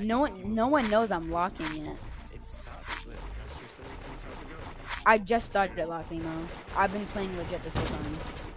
No one, no one knows I'm locking it. I just started locking though. I've been playing legit this whole time.